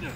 you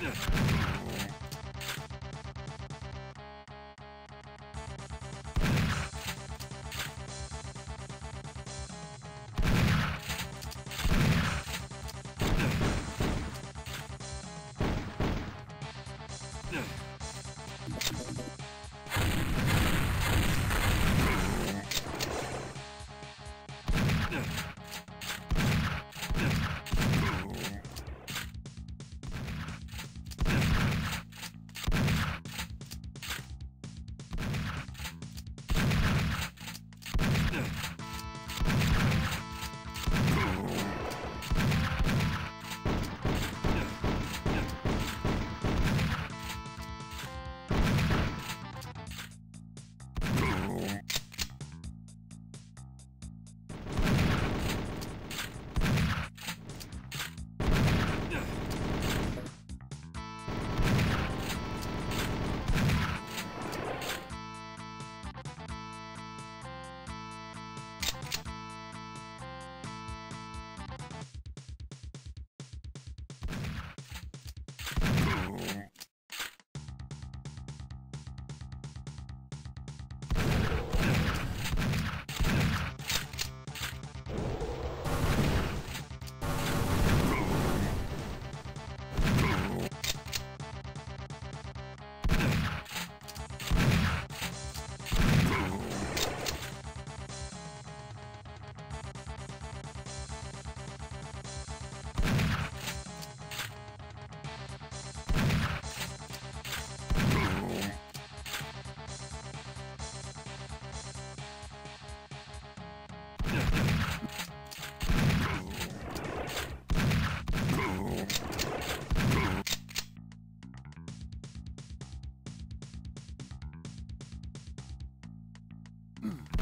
Yeah. Mm-hmm.